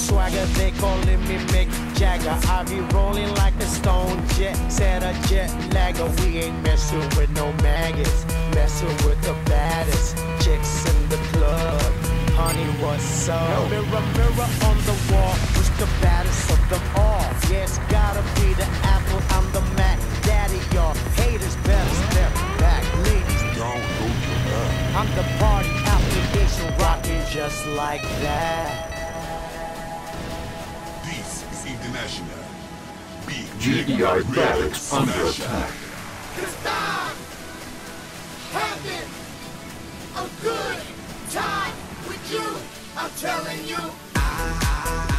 swagger, they calling me Mick Jagger. I be rolling like a stone jet, set a jet lagger. We ain't messing with no maggots, messing with the baddest chicks in the club. Honey, what's up? Mirror, mirror on the wall, who's the baddest of them all? Yeah, it's gotta be the Apple, I'm the Mac. Daddy, y'all haters better step back. Ladies, Don't go to. I'm the party application rocking just like that. International. Big GDI Big barracks under attack. Cause I'm having a good time with you. I'm telling you,